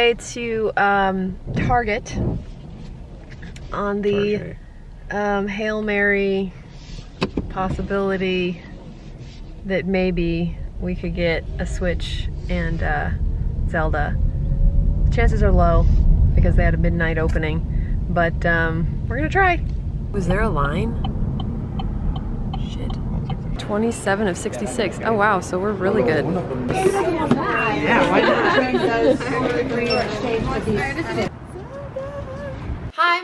way to um, Target on the um, Hail Mary possibility that maybe we could get a Switch and uh, Zelda. Chances are low because they had a midnight opening, but um, we're gonna try. Was there a line? Shit. 27 of 66. Oh wow, so we're really good. Hi,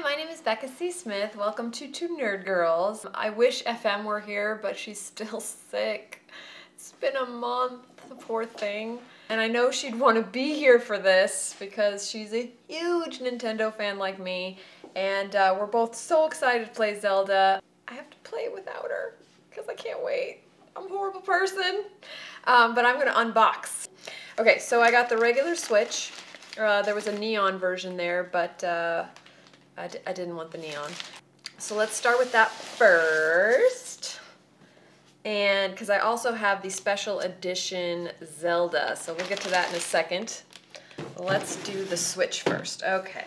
my name is Becca C. Smith. Welcome to Two Nerd Girls. I wish FM were here, but she's still sick. It's been a month, the poor thing. And I know she'd want to be here for this because she's a huge Nintendo fan like me. And uh, we're both so excited to play Zelda. I have to play without her because I can't wait. I'm a horrible person. Um, but I'm going to unbox. Okay, so I got the regular Switch. Uh, there was a neon version there, but uh, I d I didn't want the neon. So let's start with that first. And because I also have the special edition Zelda, so we'll get to that in a second. Let's do the Switch first. Okay,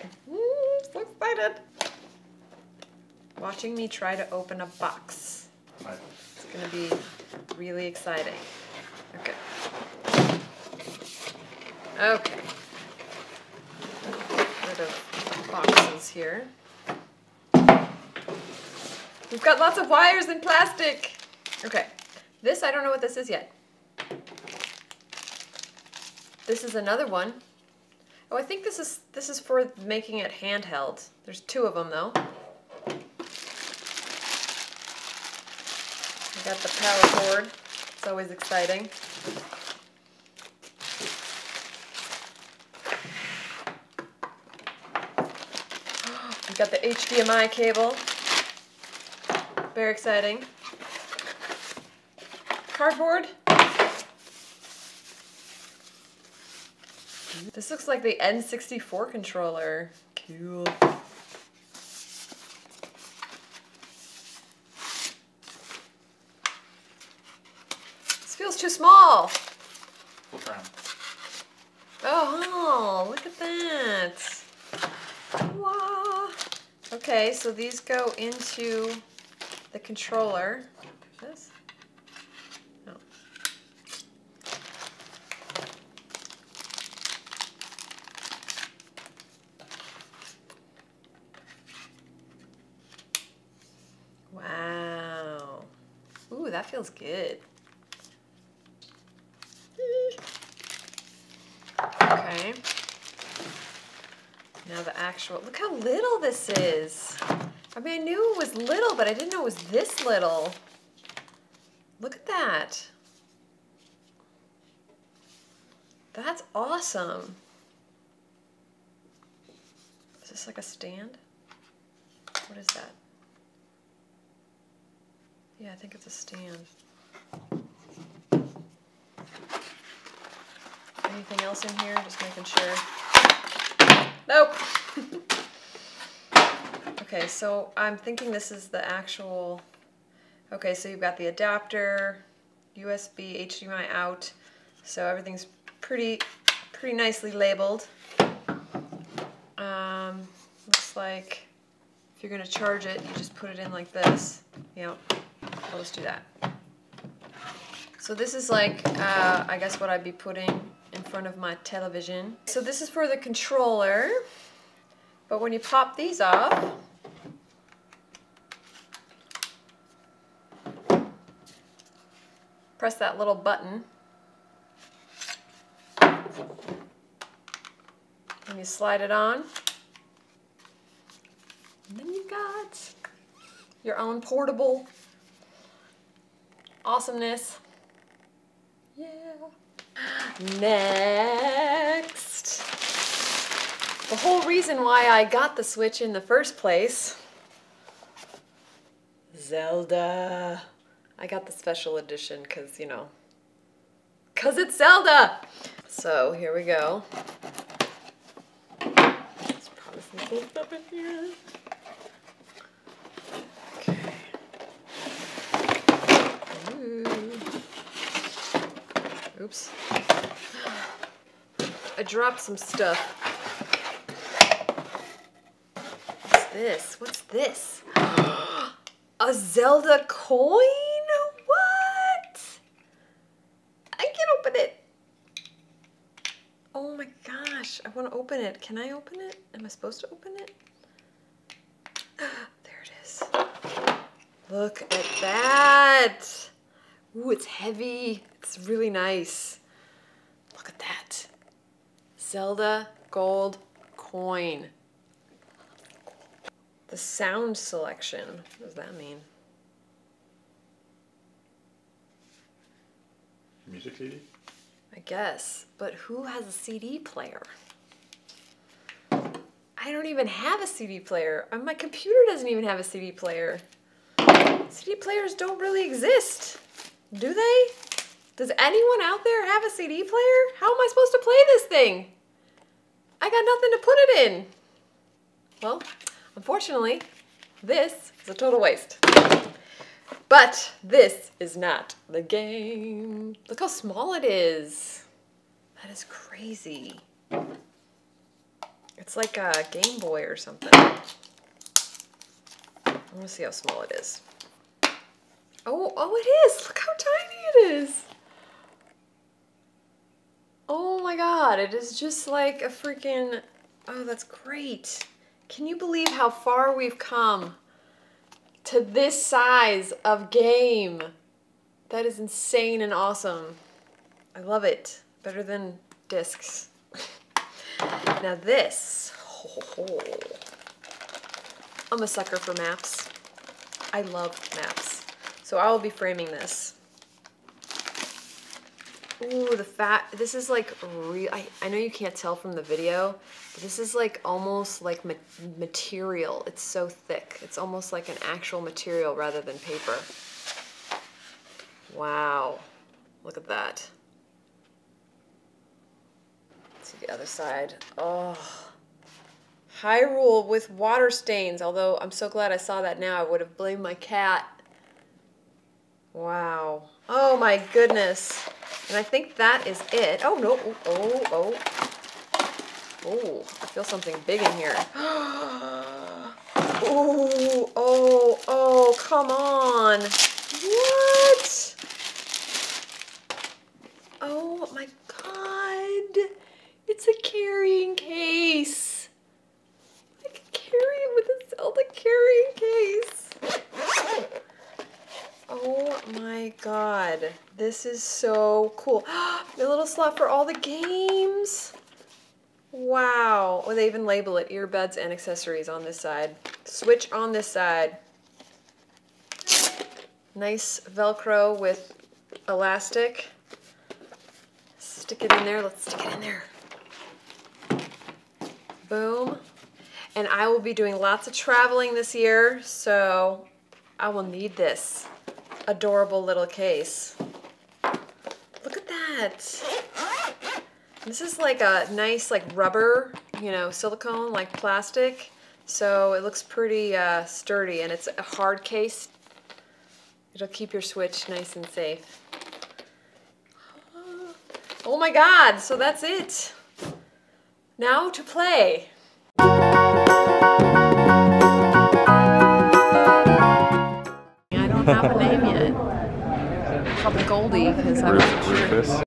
so excited. Watching me try to open a box. It's gonna be really exciting. Okay. Okay. Rid of boxes here. We've got lots of wires and plastic. Okay. This, I don't know what this is yet. This is another one. Oh, I think this is this is for making it handheld. There's two of them though. I got the power cord. It's always exciting. We got the HDMI cable. Very exciting. Cardboard. This looks like the N64 controller. Cool. This feels too small. Flip around. Oh, look at that. Wow. Okay, so these go into the controller. This? No. Wow. Ooh, that feels good. Okay. Now the actual, look how little this is. I mean, I knew it was little, but I didn't know it was this little. Look at that. That's awesome. Is this like a stand? What is that? Yeah, I think it's a stand. Anything else in here? Just making sure. Nope. okay, so I'm thinking this is the actual. Okay, so you've got the adapter, USB, HDMI out. So everything's pretty, pretty nicely labeled. Um, looks like if you're gonna charge it, you just put it in like this. Yep, I'll just do that. So this is like, uh, I guess what I'd be putting in front of my television. So this is for the controller, but when you pop these off, press that little button, and you slide it on, and then you've got your own portable awesomeness. Yeah. Next. The whole reason why I got the Switch in the first place. Zelda. I got the special edition because, you know, because it's Zelda. So here we go. There's probably some cool stuff in here. Okay. Ooh. Oops. I dropped some stuff. What's this? What's this? A Zelda coin? What? I can open it. Oh my gosh, I want to open it. Can I open it? Am I supposed to open it? There it is. Look at that. Ooh, it's heavy. It's really nice. Look at that. Zelda gold coin. The sound selection. What does that mean? Music CD? I guess. But who has a CD player? I don't even have a CD player. Uh, My computer doesn't even have a CD player. CD players don't really exist. Do they? Does anyone out there have a CD player? How am I supposed to play this thing? I got nothing to put it in. Well, unfortunately, this is a total waste. But this is not the game. Look how small it is. That is crazy. It's like a Game Boy or something. I want to see how small it is. Oh, oh, it is. Look how tiny it is. Oh it is just like a freaking. Oh, that's great. Can you believe how far we've come to this size of game? That is insane and awesome. I love it. Better than discs. Now this. I'm a sucker for maps. I love maps. So I will be framing this. Ooh, the fat. This is like real. I, I know you can't tell from the video, but this is like almost like ma material. It's so thick. It's almost like an actual material rather than paper. Wow. Look at that. Let's see the other side. Oh. Hyrule with water stains. Although I'm so glad I saw that now. I would have blamed my cat. Wow. Oh my goodness. And I think that is it. Oh no. Oh, oh. Oh, I feel something big in here. oh, oh, oh, come on. What? Oh my god. It's a carrying case. I can carry it with a Zelda carrying case. Oh my god. This is so cool. A little slot for all the games. Wow. Oh, they even label it earbuds and accessories on this side. Switch on this side. Nice Velcro with elastic. Stick it in there. Let's stick it in there. Boom. And I will be doing lots of traveling this year, so I will need this adorable little case. Look at that. This is like a nice like rubber, you know, silicone like plastic. So it looks pretty uh, sturdy and it's a hard case. It'll keep your Switch nice and safe. Oh my god, so that's it. Now to play. Don't have a name yet. Called Goldie because I wasn't sure. Rufus.